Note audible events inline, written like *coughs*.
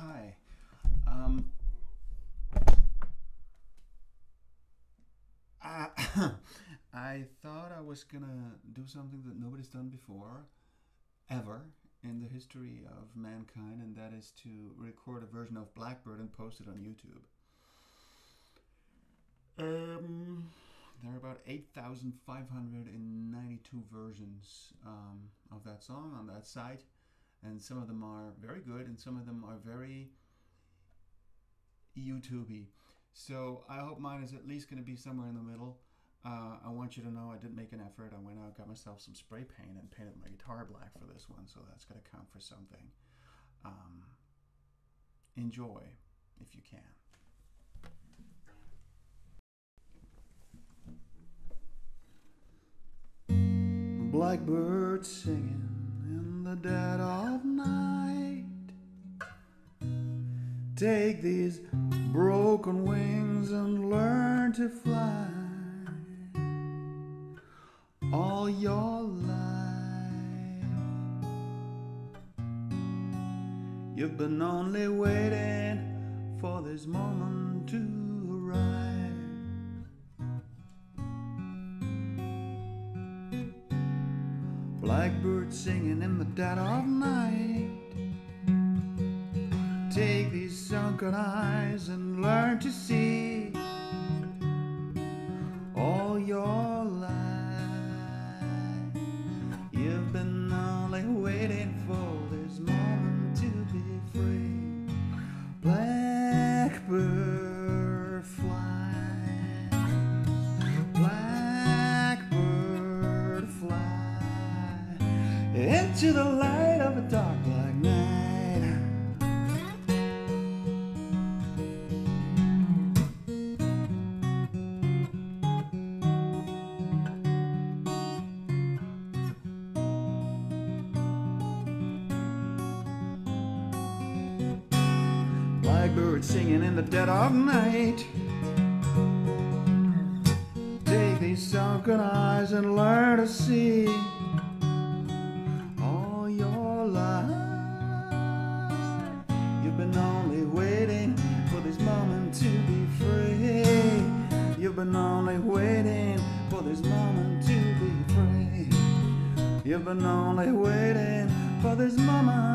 hi. Um, I, *coughs* I thought I was gonna do something that nobody's done before, ever, in the history of mankind, and that is to record a version of Blackbird and post it on YouTube. Um, there are about 8,592 versions um, of that song on that site, and some of them are very good, and some of them are very YouTubey. So I hope mine is at least going to be somewhere in the middle. Uh, I want you to know I didn't make an effort. I went out, got myself some spray paint, and painted my guitar black for this one, so that's going to count for something. Um, enjoy if you can. Blackbird singing in the dead of night. Take these broken wings and learn to fly all your life. You've been only waiting for this moment to arrive. Blackbird singing in the dead of night. Take these sunken eyes and learn to see all your life. Into the light of a dark black night. Blackbird singing in the dead of night. Take these sunken eyes and learn to see been only waiting for this moment to be free. You've been only waiting for this moment